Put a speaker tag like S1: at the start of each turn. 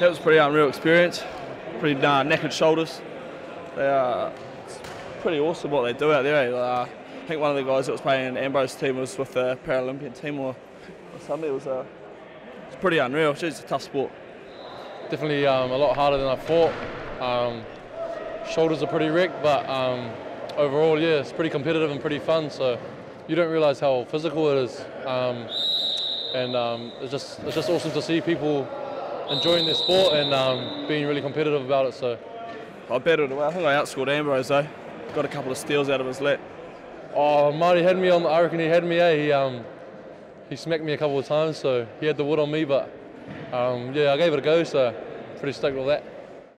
S1: That was a pretty unreal experience. Pretty uh, neck and shoulders. They are pretty awesome what they do out there. eh? Uh, I think one of the guys that was playing in Ambro's team was with the Paralympian team or, or something. It was, uh, it's pretty unreal. It's a tough sport.
S2: Definitely um, a lot harder than I thought. Um, shoulders are pretty wrecked, but um, overall, yeah, it's pretty competitive and pretty fun. So you don't realise how physical it is, um, and um, it's just it's just awesome to see people enjoying their sport and um, being really competitive about it. So
S1: I battled away. I think I outscored Ambrose though. Got a couple of steals out of his lap.
S2: Oh, Marty had me on. I reckon he had me. Eh? He um, he smacked me a couple of times, so he had the wood on me. But um, yeah, I gave it a go. So pretty stoked with that.